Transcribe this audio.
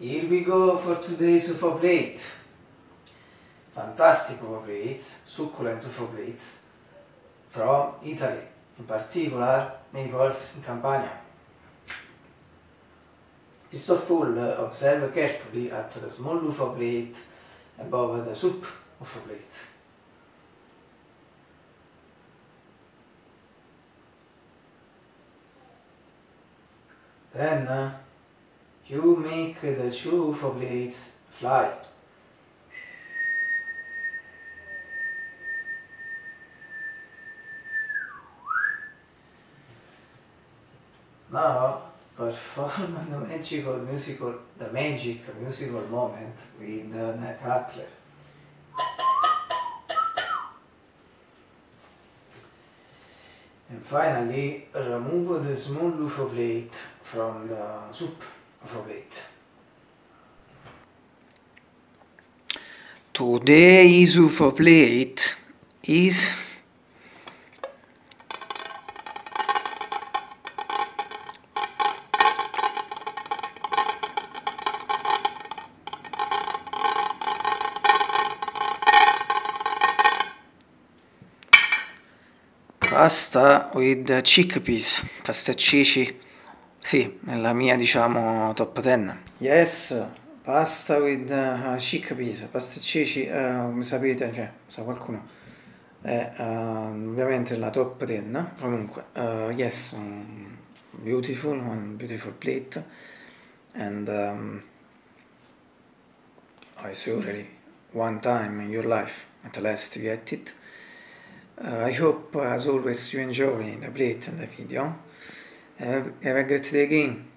Here we go for today's UFO plate. Fantastic UFO plates, succulent UFO plates from Italy, in particular Naples in Campania. Pistolful observe carefully at the small UFO plate above the soup UFO plate. Then uh, you make the UFO plates fly. Now perform the magical musical the magic musical moment with the cutler. And finally remove the small UFO plate from the soup v Today is overplayed is pasta with the chickpeas, pastacceci sì, nella mia diciamo top 10. Yes, pasta with uh, chickpeas, pasta ceci, uh, come sapete, cioè, sa qualcuno, è uh, ovviamente la top 10, comunque, uh, yes, um, beautiful, one beautiful plate, and um, I surely one time in your life at least you get it. Uh, I hope, as always, you enjoy the plate and the video. Have, have a great day again.